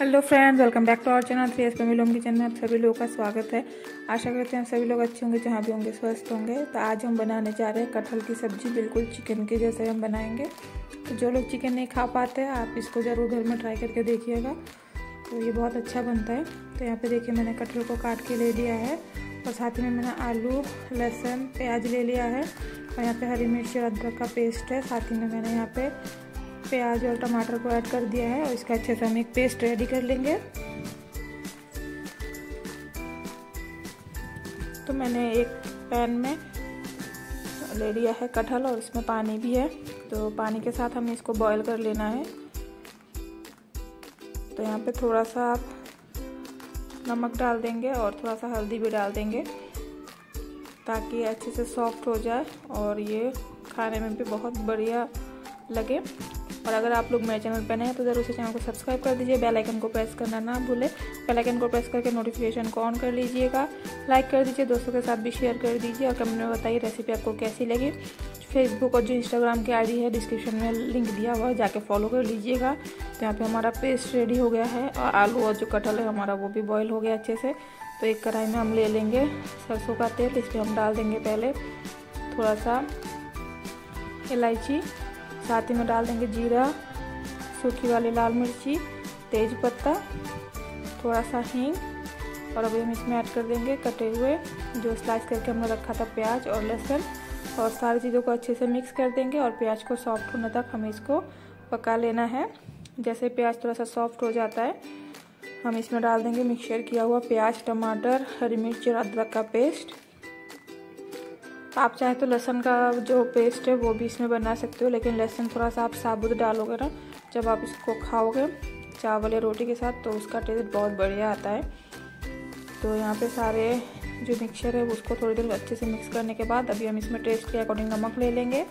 Hello friends welcome back to our channel three S loam kitchen में आप सभी लोगों का स्वागत है। आशा करते हैं आप सभी लोग अच्छे होंगे, जहाँ भी होंगे, स्वस्थ होंगे। तो आज हम बनाने जा रहे हैं कटहल की सब्ज़ी, बिल्कुल चिकन के जैसे हम बनाएँगे। तो जो लोग चिकन नहीं खा पाते, आप इसको ज़रूर घर में ट्राई करके देखिएगा। तो ये बहुत अच्छा बनता है। तो यहाँ पर देखिए मैंने कटहल को काट के ले लिया है। और साथ ही में मैंने आलू, लहसुन, प्याज ले लिया है। और यहाँ पर हरी मिर्च और अदरक का पेस्ट है। साथ ही में मैंने यहाँ पे प्याज और टमाटर को ऐड कर दिया है और इसका अच्छे से हम एक पेस्ट रेडी कर लेंगे। तो मैंने एक पैन में ले लिया है कटहल और इसमें पानी भी है। तो पानी के साथ हमें इसको बॉईल कर लेना है। तो यहाँ पे थोड़ा सा आप नमक डाल देंगे और थोड़ा सा हल्दी भी डाल देंगे ताकि अच्छे से सॉफ्ट हो जाए और ये खाने में भी बहुत बढ़िया लगे। और अगर आप लोग मेरे चैनल पर नए हैं तो ज़रूर से चैनल को सब्सक्राइब कर दीजिए। बेल आइकन को प्रेस करना ना भूलें। बेल आइकन को प्रेस करके नोटिफिकेशन को ऑन कर लीजिएगा। लाइक कर दीजिए, दोस्तों के साथ भी शेयर कर दीजिए और कमेंट में बताइए रेसिपी आपको कैसी लगी। फेसबुक और जो इंस्टाग्राम की आईडी है डिस्क्रिप्शन में लिंक दिया हुआ है, जाके फॉलो कर लीजिएगा। तो यहाँ पे हमारा पेस्ट रेडी हो गया है और आलू और जो कटहल है हमारा, वो भी बॉईल हो गया अच्छे से। तो एक कढ़ाई में हम ले लेंगे सरसों का तेल। इस पर हम डाल देंगे पहले थोड़ा सा इलायची। साथ ही में डाल देंगे जीरा, सूखी वाली लाल मिर्ची, तेज पत्ता, थोड़ा सा हींग और अभी हम इसमें ऐड कर देंगे कटे हुए जो स्लाइस करके हमने रखा था प्याज और लहसुन और सारी चीज़ों को अच्छे से मिक्स कर देंगे और प्याज को सॉफ्ट होने तक हमें इसको पका लेना है। जैसे प्याज थोड़ा सा सॉफ्ट हो जाता है, हम इसमें डाल देंगे मिक्सचर किया हुआ प्याज, टमाटर, हरी मिर्च और अदरक का पेस्ट आप चाहे तो लहसुन का जो पेस्ट है, वो भी इसमें बना सकते हो, लेकिन लहसुन थोड़ा सा आप साबुत डालोगे ना, जब आप इसको खाओगे चावल या रोटी के साथ तो उसका टेस्ट बहुत बढ़िया आता है। तो यहाँ पे सारे जो मिक्सचर है, उसको थोड़ी देर अच्छे से मिक्स करने के बाद, अभी हम इसमें टेस्ट के अकॉर्डिंग नमक ले लेंगे।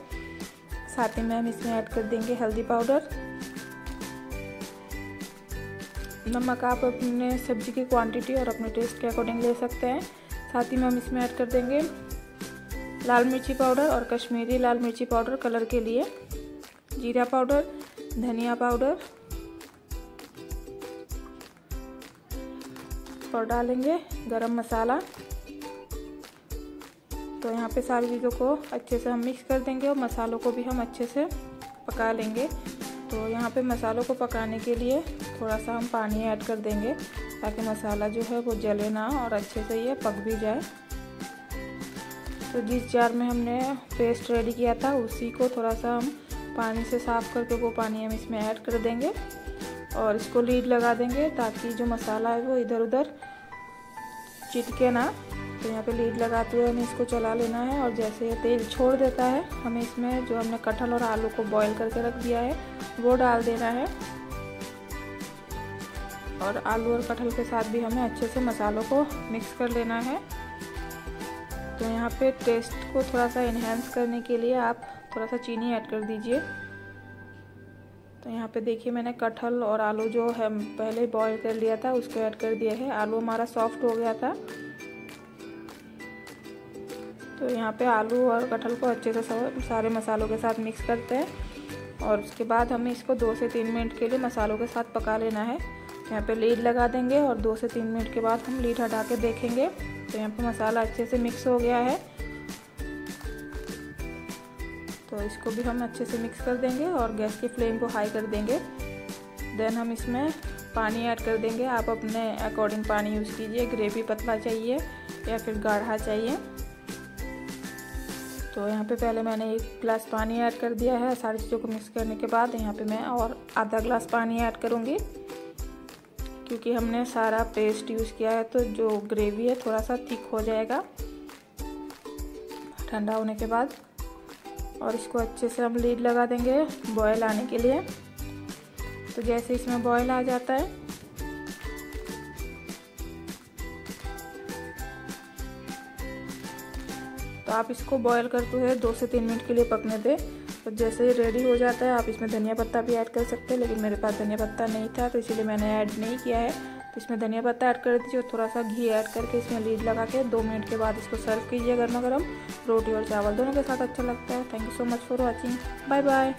साथ ही में हम इसमें ऐड कर देंगे हल्दी पाउडर नमक आप अपने सब्ज़ी की क्वांटिटी और अपने टेस्ट के अकॉर्डिंग ले सकते हैं। साथ ही में हम इसमें ऐड कर देंगे लाल मिर्ची पाउडर और कश्मीरी लाल मिर्ची पाउडर कलर के लिए जीरा पाउडर, धनिया पाउडर और डालेंगे गरम मसाला। तो यहाँ पे सारी चीज़ों को अच्छे से हम मिक्स कर देंगे और मसालों को भी हम अच्छे से पका लेंगे। तो यहाँ पे मसालों को पकाने के लिए थोड़ा सा हम पानी ऐड कर देंगे ताकि मसाला जो है वो जले ना और अच्छे से ये पक भी जाए। तो जिस जार में हमने पेस्ट रेडी किया था, उसी को थोड़ा सा हम पानी से साफ़ करके वो पानी हम इसमें ऐड कर देंगे और इसको लीड लगा देंगे ताकि जो मसाला है वो इधर उधर चिटके ना। तो यहाँ पे लीड लगाते हुए हमें इसको चला लेना है और जैसे ये तेल छोड़ देता है, हमें इसमें जो हमने कटहल और आलू को बॉईल करके रख दिया है, वो डाल देना है। और आलू और कटहल के साथ भी हमें अच्छे से मसालों को मिक्स कर लेना है। तो यहाँ पे टेस्ट को थोड़ा सा इन्हेंस करने के लिए आप थोड़ा सा चीनी ऐड कर दीजिए। तो यहाँ पे देखिए मैंने कटहल और आलू जो है, पहले बॉईल कर लिया था, उसको ऐड कर दिया है। आलू हमारा सॉफ्ट हो गया था। तो यहाँ पे आलू और कटहल को अच्छे से सारे मसालों के साथ मिक्स करते हैं। और उसके बाद हमें इसको दो से तीन मिनट के लिए मसालों के साथ पका लेना है। यहाँ पे लीड लगा देंगे और दो से तीन मिनट के बाद हम लीड हटा के देखेंगे। तो यहाँ पे मसाला अच्छे से मिक्स हो गया है। तो इसको भी हम अच्छे से मिक्स कर देंगे और गैस की फ्लेम को हाई कर देंगे। देन हम इसमें पानी ऐड कर देंगे। आप अपने अकॉर्डिंग पानी यूज़ कीजिए। ग्रेवी पतला चाहिए या फिर गाढ़ा चाहिए। तो यहाँ पे पहले मैंने एक गिलास पानी ऐड कर दिया है। सारी चीज़ों को मिक्स करने के बाद यहाँ पे मैं और आधा गिलास पानी ऐड करूँगी। क्योंकि हमने सारा पेस्ट यूज़ किया है तो जो ग्रेवी है थोड़ा सा थिक हो जाएगा। ठंडा होने के बाद। और इसको अच्छे से हम लीड लगा देंगे बॉयल आने के लिए। तो जैसे इसमें बॉयल आ जाता है तो आप इसको बॉयल करते हुए दो से तीन मिनट के लिए पकने दें। तो जैसे ही रेडी हो जाता है, आप इसमें धनिया पत्ता भी ऐड कर सकते हैं, लेकिन मेरे पास धनिया पत्ता नहीं था तो इसीलिए मैंने ऐड नहीं किया है। तो इसमें धनिया पत्ता ऐड कर दीजिए और थोड़ा सा घी ऐड करके इसमें लीड लगा के दो मिनट के बाद इसको सर्व कीजिए गर्मा गर्म रोटी और चावल दोनों के साथ अच्छा लगता है। Thank you so much for watching bye bye